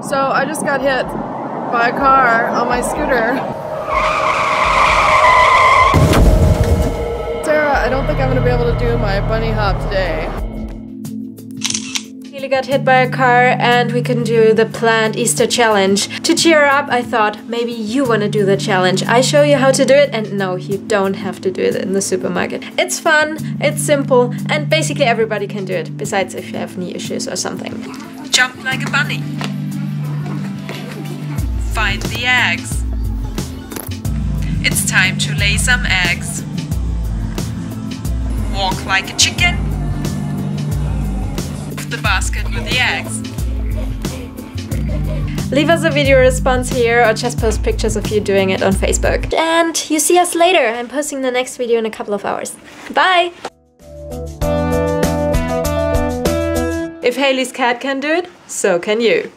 So I just got hit by a car on my scooter. Sara, I don't think I'm gonna be able to do my bunny hop today. Haley got hit by a car and we couldn't do the planned Easter challenge. To cheer up, I thought maybe you want to do the challenge. I show you how to do it and no, you don't have to do it in the supermarket. It's fun, it's simple and basically everybody can do it, besides if you have knee issues or something. Jump like a bunny. Find the eggs. It's time to lay some eggs. Walk like a chicken. The basket with the eggs. Leave us a video response here or just post pictures of you doing it on Facebook. And you see us later. I'm posting the next video in a couple of hours. Bye! If Haley's cat can do it, so can you.